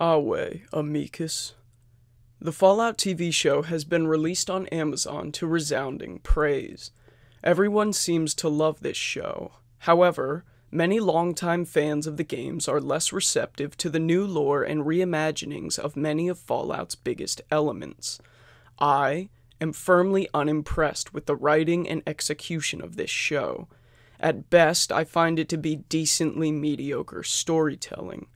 Ave, amicus. The Fallout TV show has been released on Amazon to resounding praise. Everyone seems to love this show. However, many longtime fans of the games are less receptive to the new lore and reimaginings of many of Fallout's biggest elements. I am firmly unimpressed with the writing and execution of this show. At best, I find it to be decently mediocre storytelling.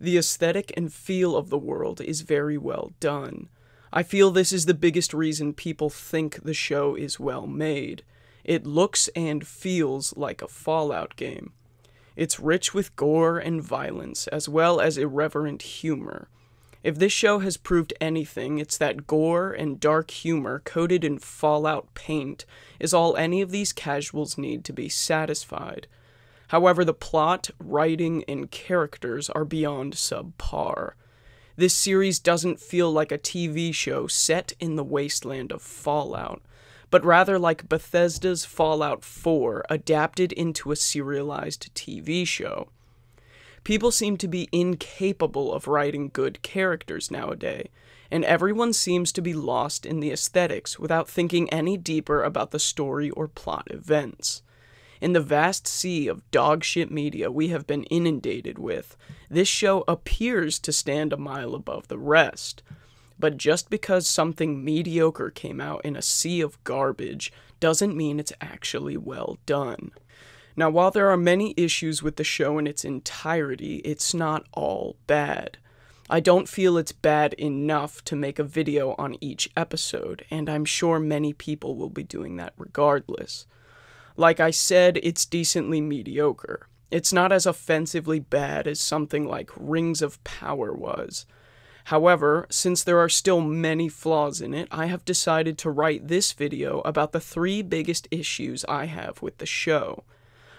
The aesthetic and feel of the world is very well done. I feel this is the biggest reason people think the show is well made. It looks and feels like a Fallout game. It's rich with gore and violence, as well as irreverent humor. If this show has proved anything, it's that gore and dark humor coated in Fallout paint is all any of these casuals need to be satisfied. However, the plot, writing, and characters are beyond subpar. This series doesn't feel like a TV show set in the wasteland of Fallout, but rather like Bethesda's Fallout 4 adapted into a serialized TV show. People seem to be incapable of writing good characters nowadays, and everyone seems to be lost in the aesthetics without thinking any deeper about the story or plot events. In the vast sea of dogshit media we have been inundated with, this show appears to stand a mile above the rest. But just because something mediocre came out in a sea of garbage doesn't mean it's actually well done. Now, while there are many issues with the show in its entirety, it's not all bad. I don't feel it's bad enough to make a video on each episode, and I'm sure many people will be doing that regardless. Like I said, it's decently mediocre. It's not as offensively bad as something like Rings of Power was. However, since there are still many flaws in it, I have decided to write this video about the three biggest issues I have with the show.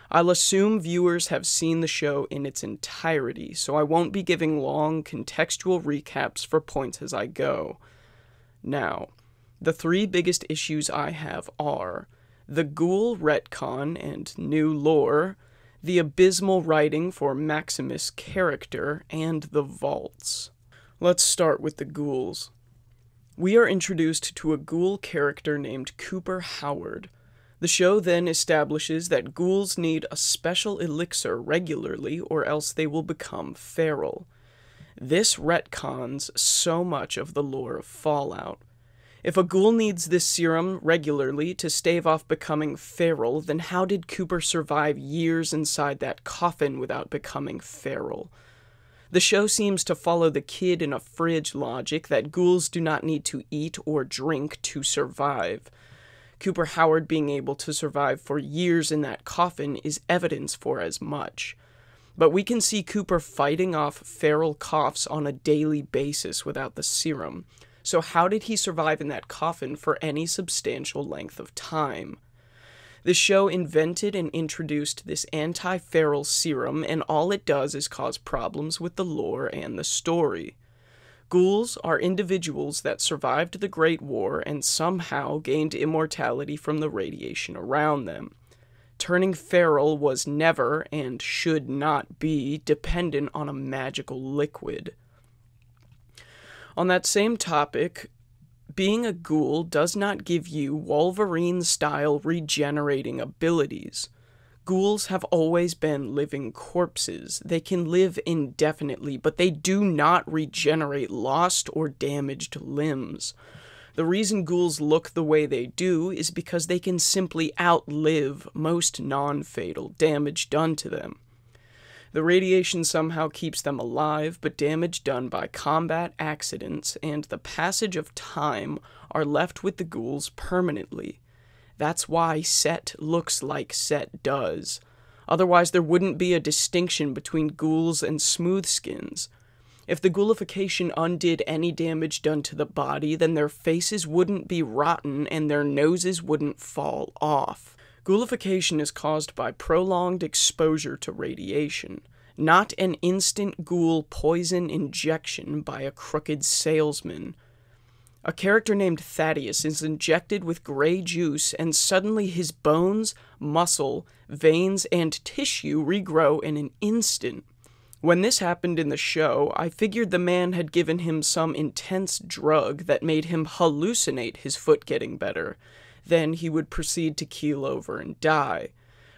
I'll assume viewers have seen the show in its entirety, so I won't be giving long contextual recaps for points as I go. Now, the three biggest issues I have are the ghoul retcon and new lore, the abysmal writing for Maximus' character, and the vaults. Let's start with the ghouls. We are introduced to a ghoul character named Cooper Howard. The show then establishes that ghouls need a special elixir regularly or else they will become feral. This retcons so much of the lore of Fallout. If a ghoul needs this serum regularly to stave off becoming feral, then how did Cooper survive years inside that coffin without becoming feral? The show seems to follow the kid in a fridge logic that ghouls do not need to eat or drink to survive. Cooper Howard being able to survive for years in that coffin is evidence for as much. But we can see Cooper fighting off feral coughs on a daily basis without the serum, so, how did he survive in that coffin for any substantial length of time? The show invented and introduced this anti feral serum, and all it does is cause problems with the lore and the story. Ghouls are individuals that survived the Great War and somehow gained immortality from the radiation around them. Turning feral was never, and should not be, dependent on a magical liquid. On that same topic, being a ghoul does not give you Wolverine style regenerating abilities. Ghouls have always been living corpses. They can live indefinitely, but they do not regenerate lost or damaged limbs. The reason ghouls look the way they do is because they can simply outlive most non fatal damage done to them. The radiation somehow keeps them alive, but damage done by combat accidents and the passage of time are left with the ghouls permanently. That's why Set looks like Set does. Otherwise, there wouldn't be a distinction between ghouls and smoothskins. If the ghoulification undid any damage done to the body, then their faces wouldn't be rotten and their noses wouldn't fall off. Ghoulification is caused by prolonged exposure to radiation, not an instant ghoul poison injection by a crooked salesman. A character named Thaddeus is injected with gray juice, and suddenly his bones, muscle, veins, and tissue regrow in an instant. When this happened in the show, I figured the man had given him some intense drug that made him hallucinate his foot getting better. Then he would proceed to keel over and die.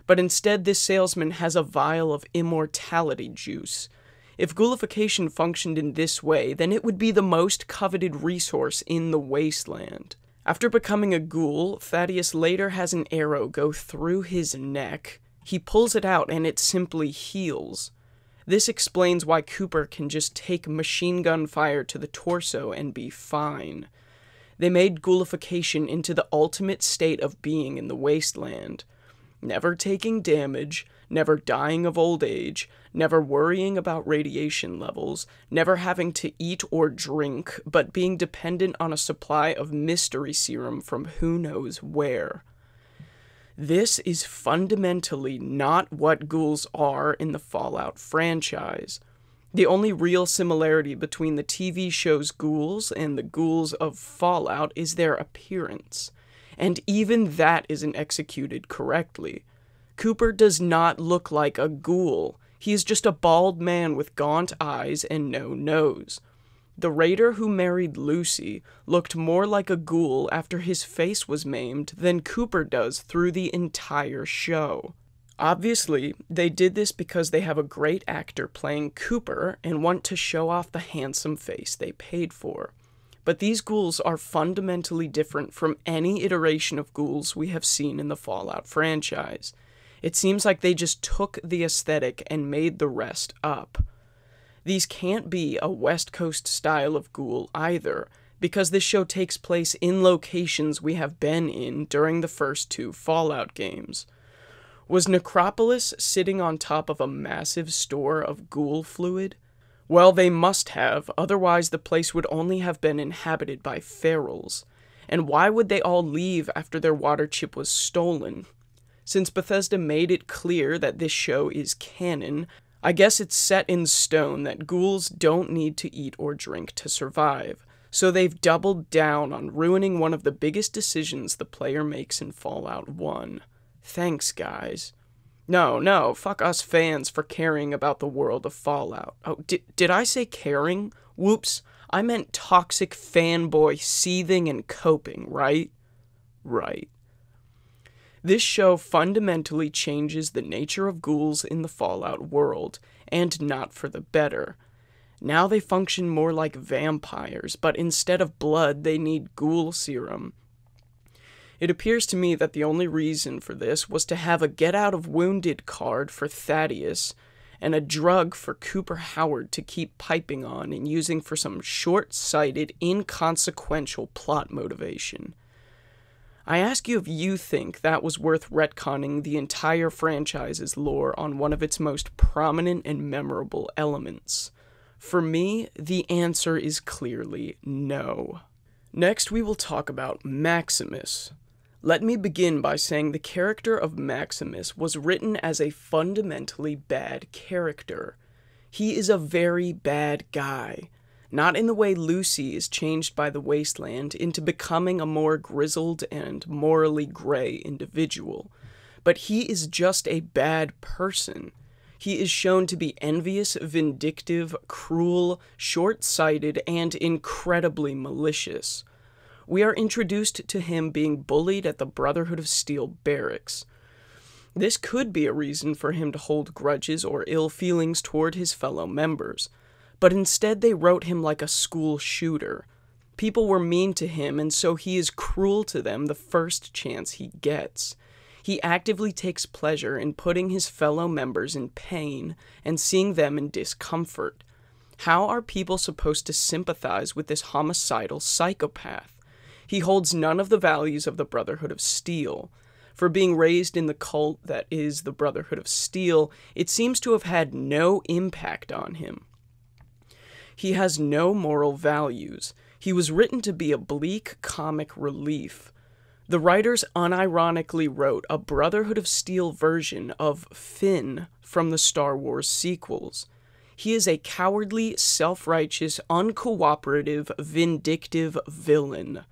But instead, this salesman has a vial of immortality juice. If ghoulification functioned in this way, then it would be the most coveted resource in the wasteland. After becoming a ghoul, Thaddeus later has an arrow go through his neck. He pulls it out and it simply heals. This explains why Cooper can just take machine gun fire to the torso and be fine. They made ghoulification into the ultimate state of being in the wasteland. Never taking damage, never dying of old age, never worrying about radiation levels, never having to eat or drink, but being dependent on a supply of mystery serum from who knows where. This is fundamentally not what ghouls are in the Fallout franchise. The only real similarity between the TV show's ghouls and the ghouls of Fallout is their appearance, and even that isn't executed correctly. Cooper does not look like a ghoul, he is just a bald man with gaunt eyes and no nose. The raider who married Lucy looked more like a ghoul after his face was maimed than Cooper does through the entire show. Obviously, they did this because they have a great actor playing Cooper and want to show off the handsome face they paid for. But these ghouls are fundamentally different from any iteration of ghouls we have seen in the Fallout franchise. It seems like they just took the aesthetic and made the rest up. These can't be a West Coast style of ghoul either, because this show takes place in locations we have been in during the first two Fallout games. Was Necropolis sitting on top of a massive store of ghoul fluid? Well, they must have, otherwise, the place would only have been inhabited by ferals. And why would they all leave after their water chip was stolen? Since Bethesda made it clear that this show is canon, I guess it's set in stone that ghouls don't need to eat or drink to survive, so they've doubled down on ruining one of the biggest decisions the player makes in Fallout 1. Thanks, guys. No, no, fuck us fans for caring about the world of Fallout. Oh, did, did I say caring? Whoops, I meant toxic fanboy seething and coping, right? Right. This show fundamentally changes the nature of ghouls in the Fallout world, and not for the better. Now they function more like vampires, but instead of blood, they need ghoul serum. It appears to me that the only reason for this was to have a get out of wounded card for Thaddeus and a drug for Cooper Howard to keep piping on and using for some short sighted, inconsequential plot motivation. I ask you if you think that was worth retconning the entire franchise's lore on one of its most prominent and memorable elements. For me, the answer is clearly no. Next, we will talk about Maximus. Let me begin by saying the character of Maximus was written as a fundamentally bad character. He is a very bad guy not in the way Lucy is changed by the wasteland into becoming a more grizzled and morally gray individual, but he is just a bad person. He is shown to be envious, vindictive, cruel, short sighted, and incredibly malicious. We are introduced to him being bullied at the Brotherhood of Steel barracks. This could be a reason for him to hold grudges or ill feelings toward his fellow members but instead they wrote him like a school shooter. People were mean to him, and so he is cruel to them the first chance he gets. He actively takes pleasure in putting his fellow members in pain and seeing them in discomfort. How are people supposed to sympathize with this homicidal psychopath? He holds none of the values of the Brotherhood of Steel. For being raised in the cult that is the Brotherhood of Steel, it seems to have had no impact on him. He has no moral values. He was written to be a bleak comic relief. The writers unironically wrote a Brotherhood of Steel version of Finn from the Star Wars sequels. He is a cowardly, self righteous, uncooperative, vindictive villain.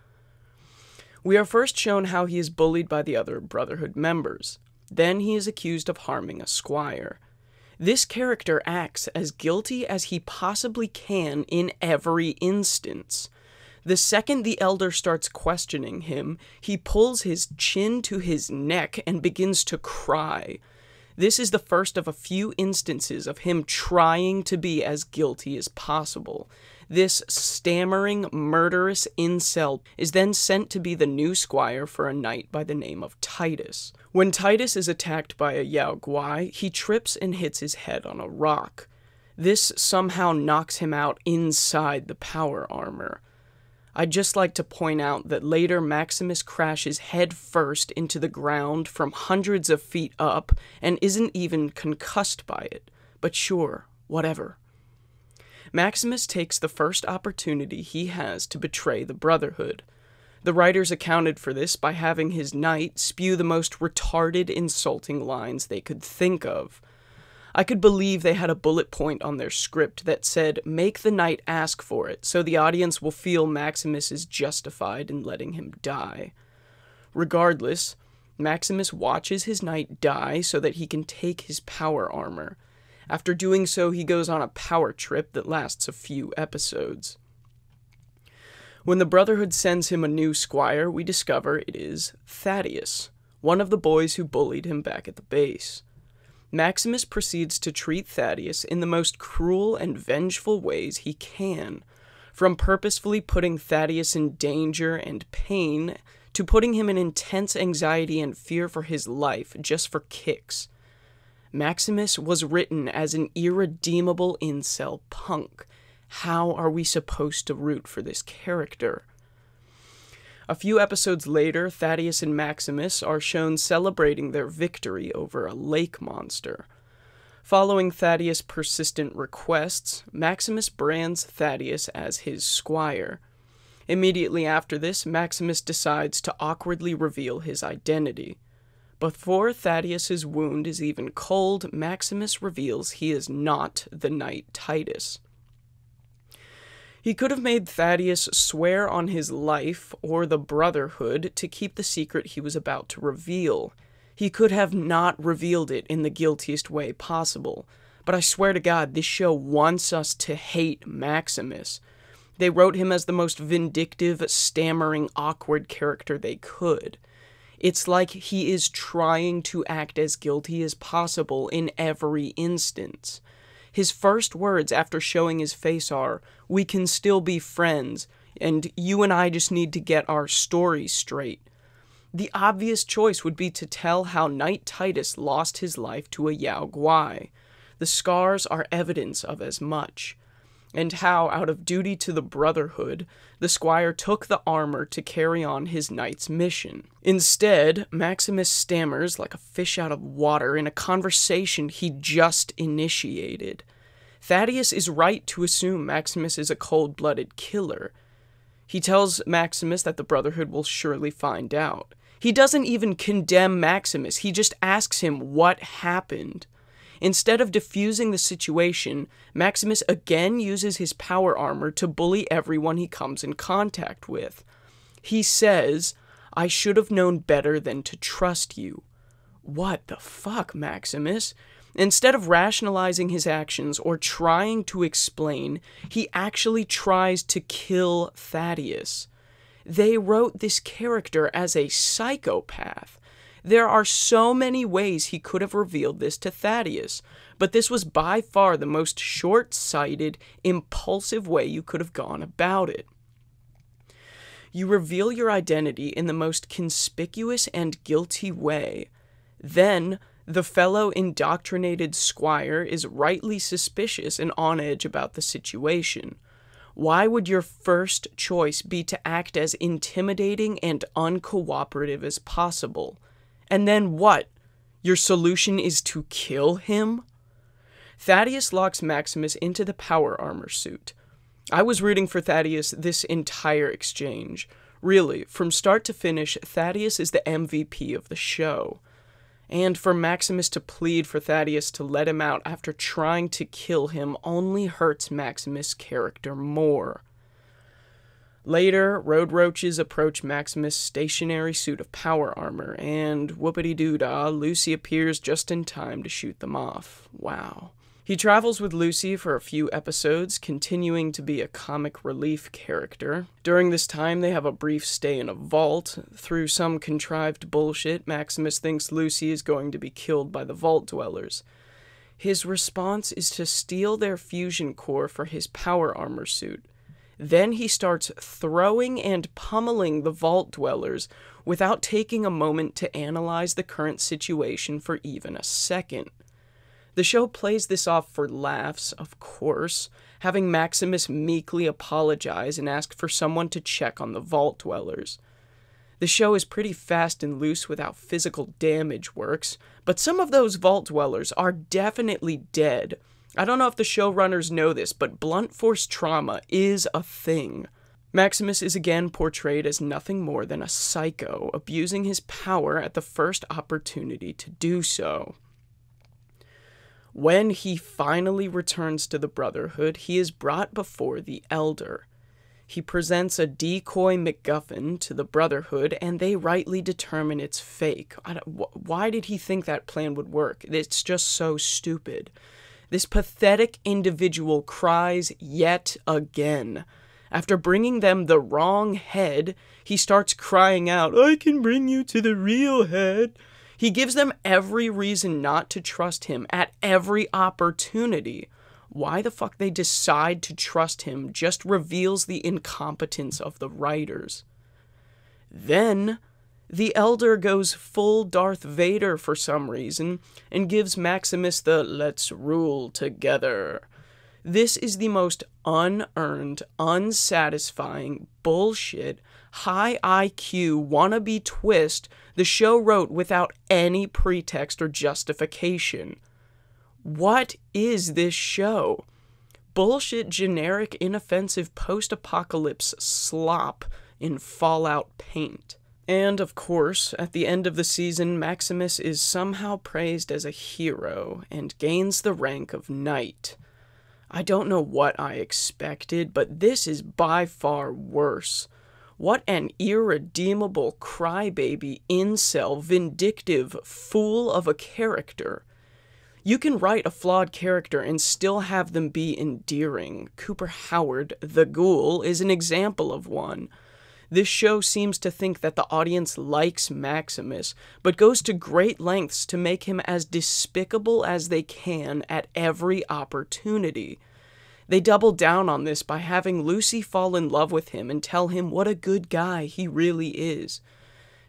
We are first shown how he is bullied by the other Brotherhood members. Then he is accused of harming a squire. This character acts as guilty as he possibly can in every instance. The second the elder starts questioning him, he pulls his chin to his neck and begins to cry. This is the first of a few instances of him trying to be as guilty as possible. This stammering, murderous incel is then sent to be the new squire for a knight by the name of Titus. When Titus is attacked by a Yao Guai, he trips and hits his head on a rock. This somehow knocks him out inside the power armor. I'd just like to point out that later Maximus crashes headfirst into the ground from hundreds of feet up and isn't even concussed by it. But sure, whatever. Maximus takes the first opportunity he has to betray the Brotherhood. The writers accounted for this by having his knight spew the most retarded, insulting lines they could think of. I could believe they had a bullet point on their script that said, Make the knight ask for it, so the audience will feel Maximus is justified in letting him die. Regardless, Maximus watches his knight die so that he can take his power armor. After doing so, he goes on a power trip that lasts a few episodes. When the Brotherhood sends him a new squire, we discover it is Thaddeus, one of the boys who bullied him back at the base. Maximus proceeds to treat Thaddeus in the most cruel and vengeful ways he can, from purposefully putting Thaddeus in danger and pain to putting him in intense anxiety and fear for his life just for kicks. Maximus was written as an irredeemable incel punk. How are we supposed to root for this character? A few episodes later, Thaddeus and Maximus are shown celebrating their victory over a lake monster. Following Thaddeus' persistent requests, Maximus brands Thaddeus as his squire. Immediately after this, Maximus decides to awkwardly reveal his identity. Before Thaddeus's wound is even cold, Maximus reveals he is not the knight Titus. He could have made Thaddeus swear on his life or the Brotherhood to keep the secret he was about to reveal. He could have not revealed it in the guiltiest way possible. But I swear to God, this show wants us to hate Maximus. They wrote him as the most vindictive, stammering, awkward character they could. It's like he is trying to act as guilty as possible in every instance. His first words after showing his face are, We can still be friends, and you and I just need to get our story straight. The obvious choice would be to tell how Knight Titus lost his life to a Yao Guai. The scars are evidence of as much and how, out of duty to the Brotherhood, the squire took the armor to carry on his knight's mission. Instead, Maximus stammers like a fish out of water in a conversation he just initiated. Thaddeus is right to assume Maximus is a cold blooded killer. He tells Maximus that the Brotherhood will surely find out. He doesn't even condemn Maximus, he just asks him what happened. Instead of diffusing the situation, Maximus again uses his power armor to bully everyone he comes in contact with. He says, I should have known better than to trust you. What the fuck, Maximus? Instead of rationalizing his actions or trying to explain, he actually tries to kill Thaddeus. They wrote this character as a psychopath. There are so many ways he could have revealed this to Thaddeus, but this was by far the most short sighted, impulsive way you could have gone about it. You reveal your identity in the most conspicuous and guilty way. Then, the fellow indoctrinated squire is rightly suspicious and on edge about the situation. Why would your first choice be to act as intimidating and uncooperative as possible? And then what? Your solution is to kill him? Thaddeus locks Maximus into the power armor suit. I was rooting for Thaddeus this entire exchange. Really, from start to finish, Thaddeus is the MVP of the show. And for Maximus to plead for Thaddeus to let him out after trying to kill him only hurts Maximus' character more. Later, road roaches approach Maximus' stationary suit of power armor, and whoopity doo dah, Lucy appears just in time to shoot them off. Wow. He travels with Lucy for a few episodes, continuing to be a comic relief character. During this time, they have a brief stay in a vault. Through some contrived bullshit, Maximus thinks Lucy is going to be killed by the vault dwellers. His response is to steal their fusion core for his power armor suit. Then he starts throwing and pummeling the vault dwellers without taking a moment to analyze the current situation for even a second. The show plays this off for laughs, of course, having Maximus meekly apologize and ask for someone to check on the vault dwellers. The show is pretty fast and loose without physical damage works, but some of those vault dwellers are definitely dead. I don't know if the showrunners know this, but blunt force trauma is a thing. Maximus is again portrayed as nothing more than a psycho, abusing his power at the first opportunity to do so. When he finally returns to the Brotherhood, he is brought before the Elder. He presents a decoy MacGuffin to the Brotherhood, and they rightly determine it's fake. why did he think that plan would work? It's just so stupid. This pathetic individual cries yet again. After bringing them the wrong head, he starts crying out, I can bring you to the real head. He gives them every reason not to trust him at every opportunity why the fuck they decide to trust him just reveals the incompetence of the writers. Then, the Elder goes full Darth Vader for some reason and gives Maximus the let's rule together. This is the most unearned, unsatisfying, bullshit, high IQ wannabe twist the show wrote without any pretext or justification. What is this show? Bullshit, generic, inoffensive post apocalypse slop in Fallout paint. And of course, at the end of the season, Maximus is somehow praised as a hero and gains the rank of knight. I don't know what I expected, but this is by far worse. What an irredeemable crybaby, incel, vindictive fool of a character. You can write a flawed character and still have them be endearing. Cooper Howard, the ghoul, is an example of one. This show seems to think that the audience likes Maximus, but goes to great lengths to make him as despicable as they can at every opportunity. They double down on this by having Lucy fall in love with him and tell him what a good guy he really is.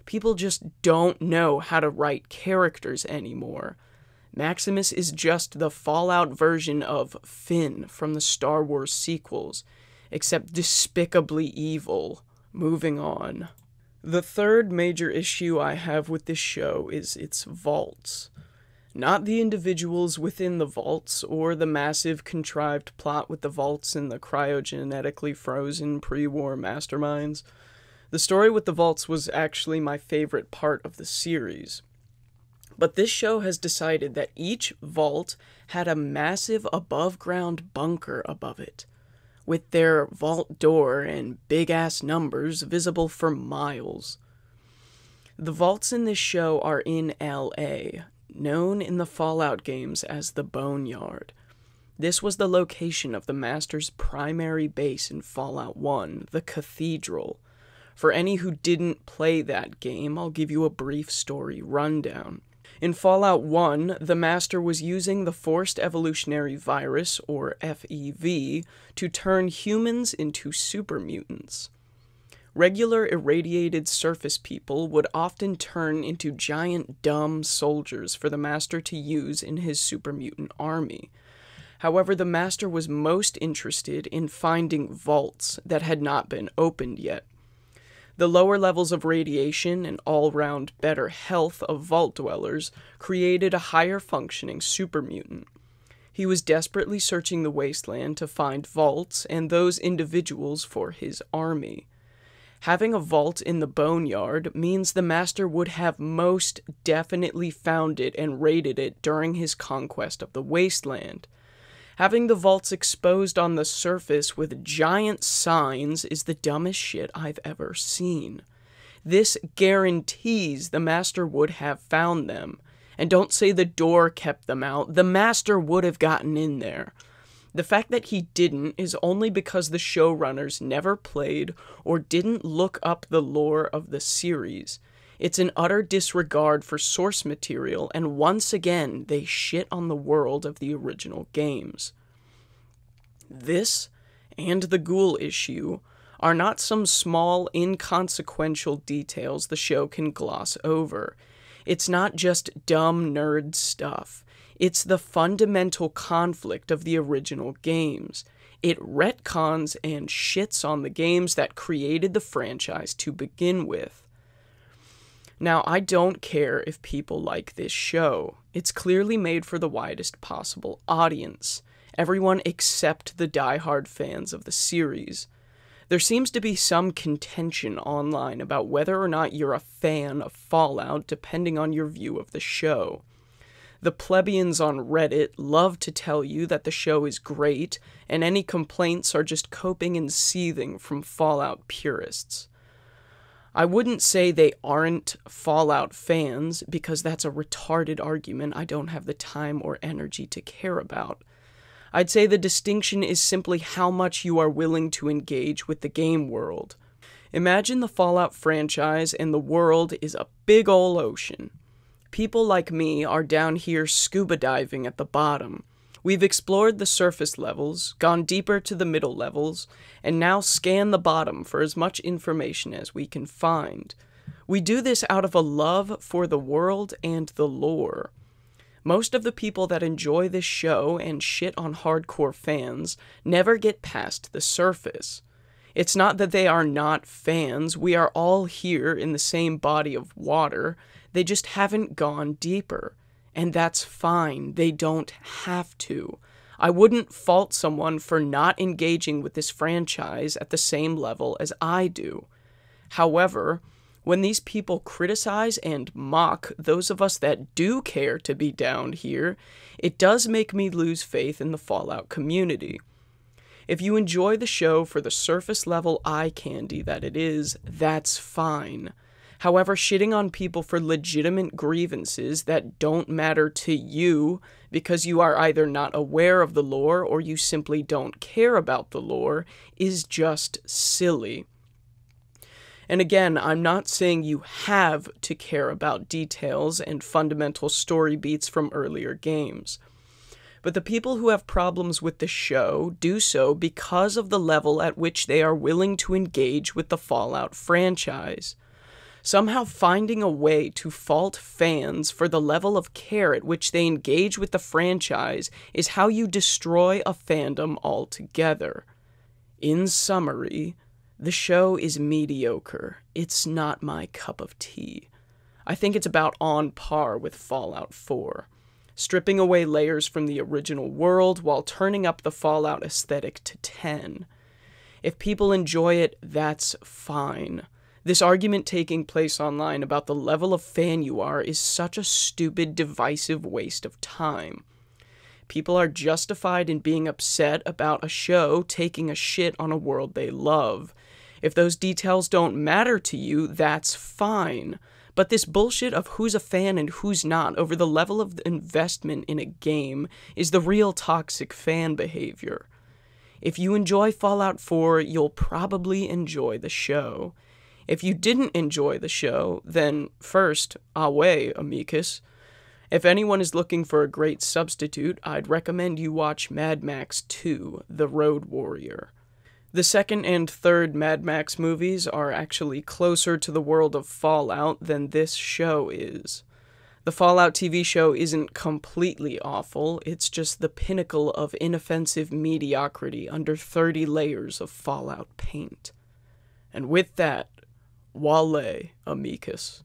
People just don't know how to write characters anymore. Maximus is just the Fallout version of Finn from the Star Wars sequels, except despicably evil. Moving on. The third major issue I have with this show is its vaults. Not the individuals within the vaults, or the massive contrived plot with the vaults and the cryogenetically frozen pre war masterminds. The story with the vaults was actually my favorite part of the series. But this show has decided that each vault had a massive above ground bunker above it, with their vault door and big ass numbers visible for miles. The vaults in this show are in LA, known in the Fallout games as the Boneyard. This was the location of the Master's primary base in Fallout 1, the Cathedral. For any who didn't play that game, I'll give you a brief story rundown. In Fallout 1, the Master was using the Forced Evolutionary Virus, or FEV, to turn humans into super mutants. Regular irradiated surface people would often turn into giant dumb soldiers for the Master to use in his super mutant army. However, the Master was most interested in finding vaults that had not been opened yet. The lower levels of radiation and all round better health of vault dwellers created a higher functioning super mutant. He was desperately searching the wasteland to find vaults and those individuals for his army. Having a vault in the boneyard means the master would have most definitely found it and raided it during his conquest of the wasteland. Having the vaults exposed on the surface with giant signs is the dumbest shit I've ever seen. This guarantees the master would have found them. And don't say the door kept them out, the master would have gotten in there. The fact that he didn't is only because the showrunners never played or didn't look up the lore of the series. It's an utter disregard for source material, and once again, they shit on the world of the original games. This and the ghoul issue are not some small, inconsequential details the show can gloss over. It's not just dumb nerd stuff. It's the fundamental conflict of the original games. It retcons and shits on the games that created the franchise to begin with. Now, I don't care if people like this show. It's clearly made for the widest possible audience. Everyone except the die-hard fans of the series. There seems to be some contention online about whether or not you're a fan of Fallout depending on your view of the show. The plebeians on Reddit love to tell you that the show is great, and any complaints are just coping and seething from Fallout purists. I wouldn't say they aren't Fallout fans, because that's a retarded argument I don't have the time or energy to care about. I'd say the distinction is simply how much you are willing to engage with the game world. Imagine the Fallout franchise and the world is a big ol' ocean. People like me are down here scuba diving at the bottom. We've explored the surface levels, gone deeper to the middle levels, and now scan the bottom for as much information as we can find. We do this out of a love for the world and the lore. Most of the people that enjoy this show and shit on hardcore fans never get past the surface. It's not that they are not fans, we are all here in the same body of water, they just haven't gone deeper. And that's fine, they don't have to. I wouldn't fault someone for not engaging with this franchise at the same level as I do. However, when these people criticize and mock those of us that do care to be down here, it does make me lose faith in the Fallout community. If you enjoy the show for the surface level eye candy that it is, that's fine. However, shitting on people for legitimate grievances that don't matter to you because you are either not aware of the lore or you simply don't care about the lore is just silly. And again, I'm not saying you have to care about details and fundamental story beats from earlier games. But the people who have problems with the show do so because of the level at which they are willing to engage with the Fallout franchise. Somehow finding a way to fault fans for the level of care at which they engage with the franchise is how you destroy a fandom altogether. In summary, the show is mediocre. It's not my cup of tea. I think it's about on par with Fallout 4, stripping away layers from the original world while turning up the Fallout aesthetic to 10. If people enjoy it, that's fine. This argument taking place online about the level of fan you are is such a stupid, divisive waste of time. People are justified in being upset about a show taking a shit on a world they love, if those details don't matter to you, that's fine. But this bullshit of who's a fan and who's not over the level of investment in a game is the real toxic fan behavior. If you enjoy Fallout 4, you'll probably enjoy the show. If you didn't enjoy the show, then first, ave, amicus. If anyone is looking for a great substitute, I'd recommend you watch Mad Max 2 The Road Warrior. The second and third Mad Max movies are actually closer to the world of Fallout than this show is. The Fallout TV show isn't completely awful, it's just the pinnacle of inoffensive mediocrity under 30 layers of Fallout paint. And with that, Vale Amicus.